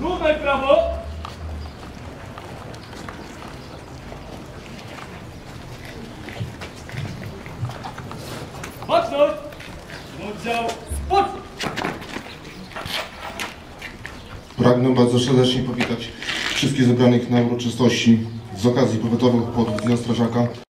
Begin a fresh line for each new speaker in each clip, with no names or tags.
W prawo! Baczność! Oddział spokój!
Pragnę bardzo serdecznie powitać wszystkich zebranych na uroczystości z okazji powiatowych obchodów Dnia Strażaka.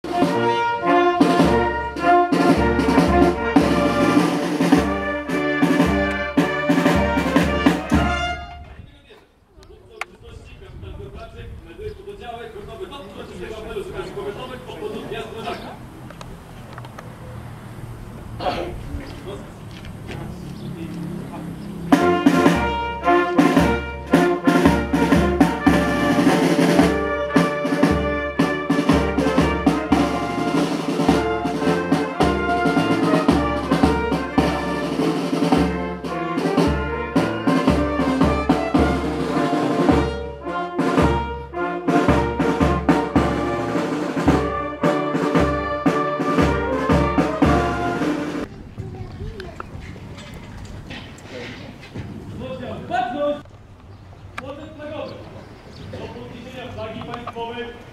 Moment.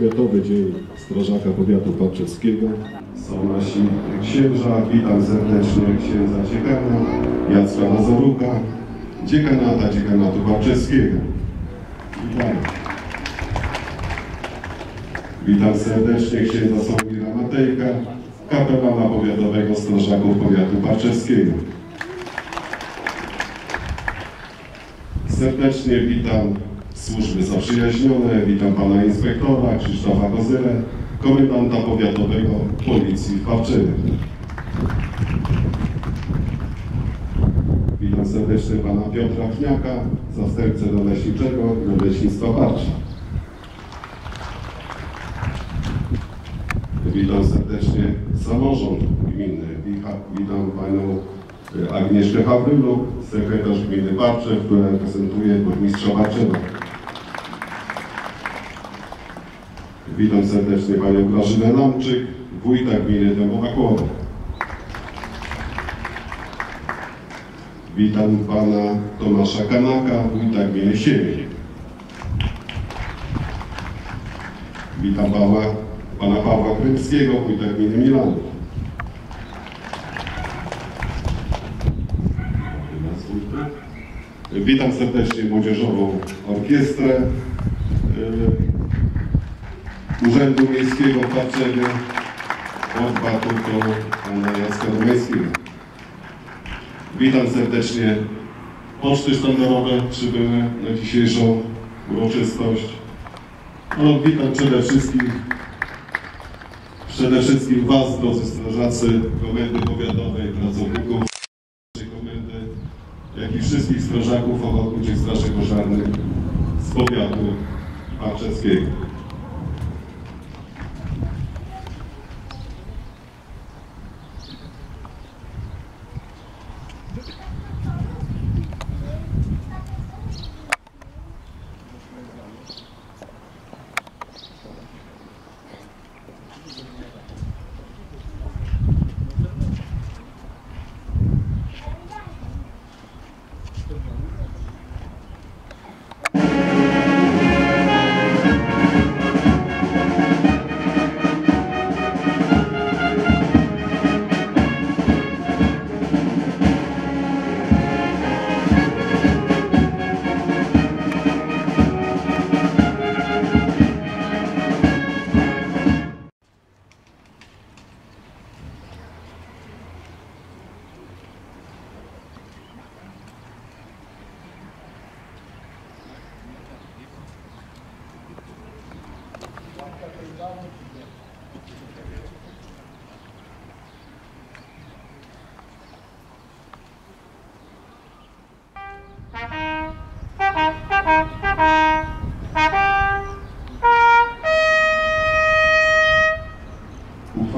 Powiatowy Dzień Strażaka Powiatu Paczewskiego. Są nasi księża, witam serdecznie księdza dziekana Jacka Nazaruka, dziekanata dziekanatu Paczewskiego. Witam. Witam serdecznie księdza Sławomira Matejka, kapelana powiatowego strażaków powiatu Paczewskiego. Serdecznie witam służby zaprzyjaźnione, witam pana inspektora Krzysztofa Kozyrę, komendanta powiatowego Policji w Pawczynie. Witam serdecznie pana Piotra Kniaka, zastępcę Leśniczego Leśnictwa Parcza. Witam serdecznie samorząd gminy. Witam panią y, Agnieszkę Hawryluk, sekretarz gminy Barczew, która reprezentuje burmistrza Barczewa. Witam serdecznie panią Grażynę Namczyk, wójta gminy Dębowa Witam pana Tomasza Kanaka, wójta gminy Siemień. Witam pana, Pawła Krymskiego, wójta gminy Milanów. Witam serdecznie Młodzieżową Orkiestrę Urzędu Miejskiego w Tarczewie pod batuką pana Jacka Domańskiego. Witam serdecznie Poczty Sztandarowe przybyły na dzisiejszą uroczystość. No, witam przede wszystkim przede wszystkim Was, drodzy strażacy Komendy Powiatowej, pracowników naszej komendy, jak i wszystkich strażaków ochotniczych straży pożarnych z powiatu Paczewskiego.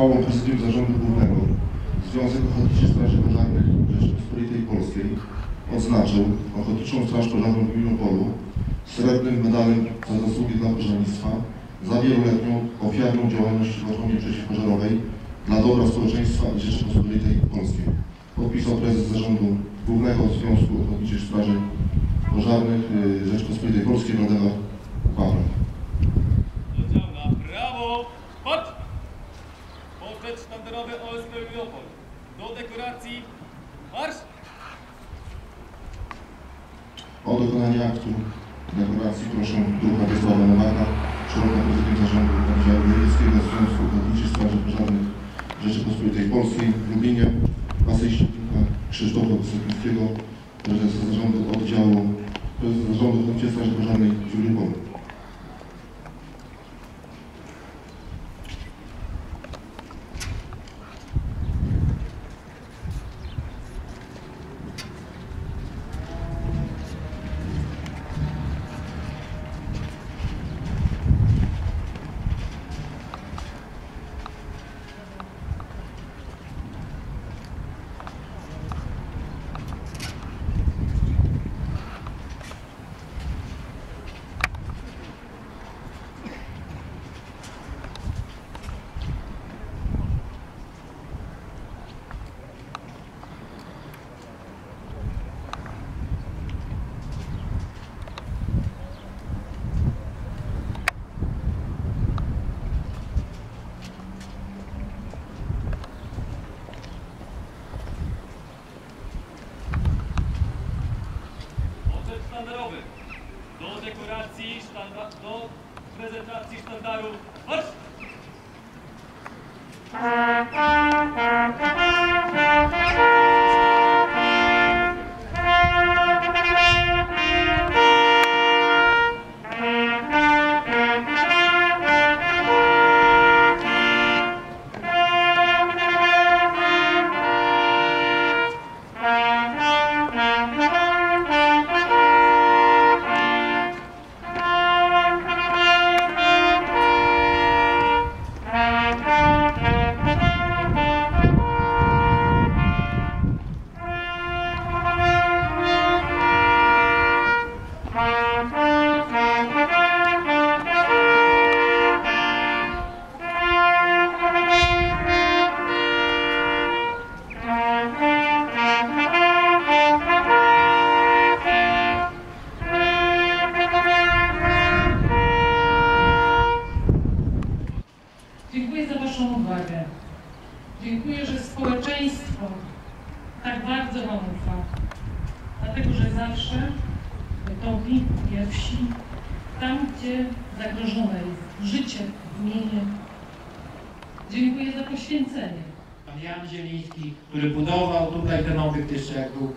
Uchwałą Prezydium Zarządu Głównego Związek Ochotniczych Straży Pożarnych Rzeczypospolitej Polskiej odznaczył Ochotniczą Straż Pożarną w Milopolu srebrnym medalem za zasługi dla pożarnictwa za wieloletnią ofiarną działalność w ochronie przeciwpożarowej dla dobra społeczeństwa i Rzeczypospolitej Polskiej. Podpisał prezes Zarządu Głównego Związku Ochotniczych Straży Pożarnych y, Rzeczypospolitej Polskiej Władysław Pawlak.
Oddział na prawo. Patrz! Portret sztandarowy OSP Leopol. Do dekoracji. Marsz!
O dokonanie aktu dekoracji proszę druga Wiesława Nowaka, Prezydium Zarządu Oddziału Miejskiego Związku Ochotniczych Straży Pożarnych Rzeczypospolitej Polskiej w Lublinie, asystentka Krzysztofa Wysokińskiego, prezes Zarządu Oddziału prezes Zarządu Ochotniczej Straży Pożarnej w Lublinie.
Sztandarowy. Do dekoracji, sztanda, do prezentacji sztandaru. Marsz!
Bardzo Wam ufa. Dlatego, że zawsze gotowi, pierwsi, tam, gdzie zagrożone jest życie, imienie. Dziękuję za poświęcenie.
Pan Jan Zieliński, który budował tutaj ten obiekt jeszcze jak był,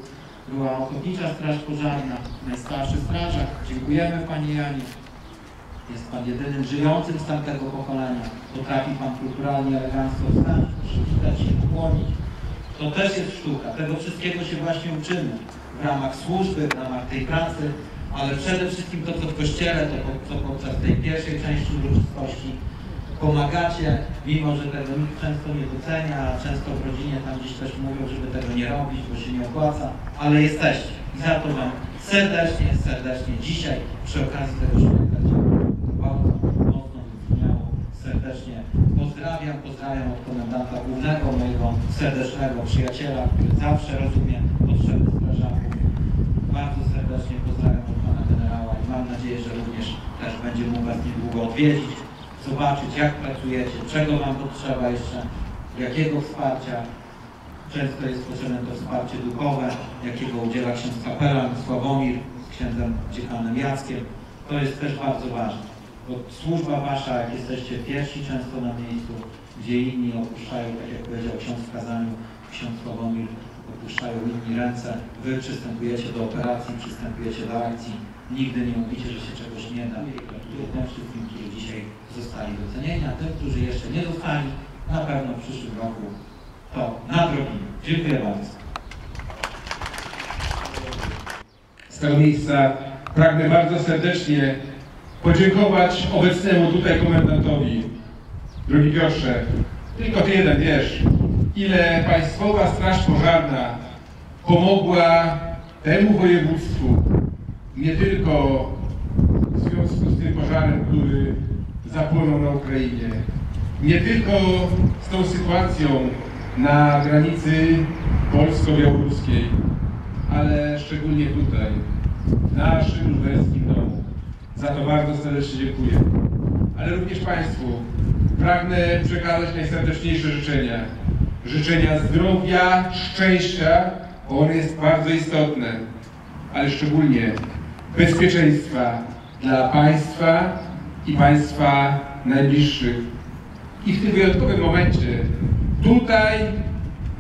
była Ochotnicza Straż Pożarna, najstarszy strażak. Dziękujemy Panie Janie. Jest Pan jedynym żyjącym z tamtego pokolenia. Potrafi Pan kulturalnie, elegancko wstać, przywitać się, ukłonić. To też jest sztuka. Tego wszystkiego się właśnie uczymy w ramach służby, w ramach tej pracy, ale przede wszystkim to, co w Kościele, to co podczas tej pierwszej części uroczystości pomagacie, mimo że tego nikt często nie docenia, a często w rodzinie tam gdzieś też mówią, żeby tego nie robić, bo się nie opłaca, ale jesteście. I za to Wam serdecznie, serdecznie dzisiaj przy okazji tego święta. Bardzo mocno. Serdecznie pozdrawiam, pozdrawiam od komendanta głównego serdecznego przyjaciela, który zawsze rozumie potrzeby strażaków. Bardzo serdecznie pozdrawiam od pana generała i mam nadzieję, że również też będzie mógł was niedługo odwiedzić, zobaczyć jak pracujecie, czego wam potrzeba jeszcze, jakiego wsparcia. Często jest potrzebne to wsparcie duchowe, jakiego udziela ksiądz kapelan Sławomir z księdzem dziekanem Jackiem. To jest też bardzo ważne, bo służba wasza, jak jesteście pierwsi często na miejscu, gdzie inni opuszczają, tak jak powiedział ksiądz w kazaniu, ksiądz Sławomir, opuszczają inni ręce, wy przystępujecie do operacji, przystępujecie do akcji, nigdy nie mówicie, że się czegoś nie da. Gratuluję tym wszystkim, którzy dzisiaj zostali docenieni, a tym, którzy jeszcze nie zostali, na pewno w przyszłym roku to nadrobimy. Dziękuję bardzo.
Z tego miejsca pragnę bardzo serdecznie podziękować obecnemu tutaj komendantowi. Drogi Piotrze, tylko ty jeden wiesz, ile Państwowa Straż Pożarna pomogła temu województwu, nie tylko w związku z tym pożarem, który zapłonął na Ukrainie, nie tylko z tą sytuacją na granicy polsko-białoruskiej, ale szczególnie tutaj, w naszym lubelskim domu. Za to bardzo serdecznie dziękuję. Ale również Państwu pragnę przekazać najserdeczniejsze życzenia. Życzenia zdrowia, szczęścia, bo ono jest bardzo istotne, ale szczególnie bezpieczeństwa dla Państwa i Państwa najbliższych. I w tym wyjątkowym momencie, tutaj,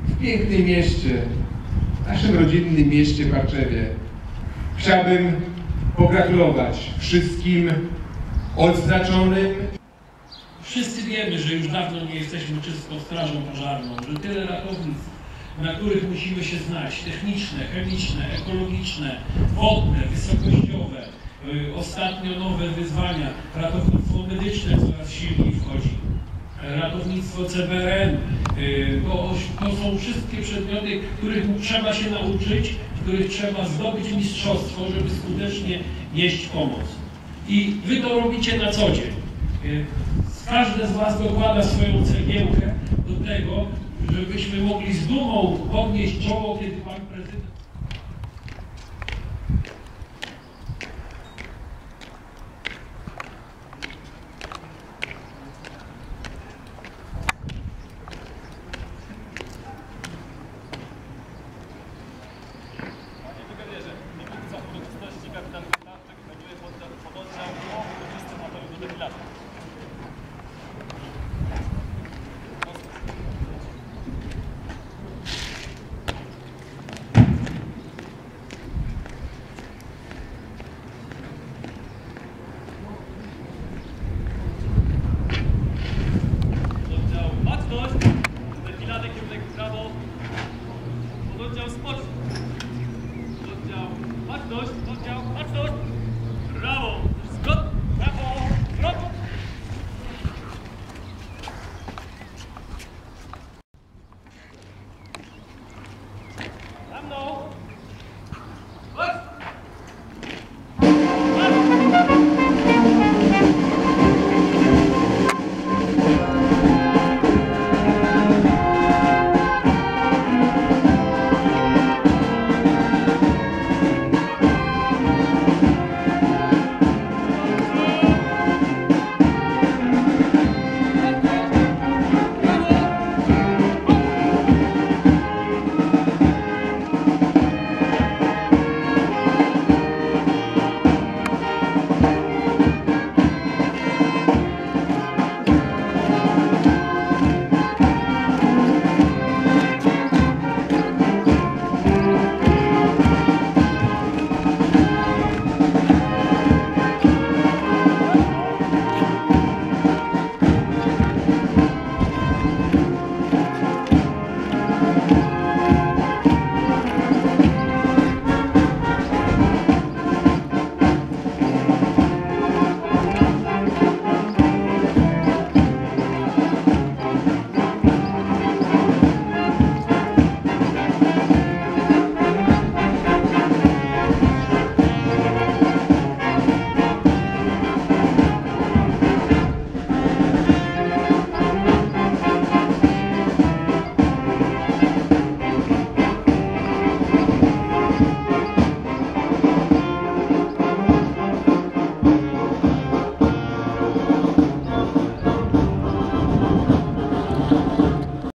w pięknym mieście, naszym rodzinnym mieście Parczewie. Chciałbym pogratulować wszystkim odznaczonym.
Wszyscy wiemy, że już dawno nie jesteśmy czystą strażą pożarną, że tyle ratownictw, na których musimy się znać, techniczne, chemiczne, ekologiczne, wodne, wysokościowe, y, ostatnio nowe wyzwania, ratownictwo medyczne coraz silniej wchodzi, ratownictwo CBRN, y, to, to są wszystkie przedmioty, których trzeba się nauczyć, których trzeba zdobyć mistrzostwo, żeby skutecznie nieść pomoc. I wy to robicie na co dzień. Y, Każdy z Was dokłada swoją cegiełkę do tego, żebyśmy mogli z dumą podnieść czoło, kiedy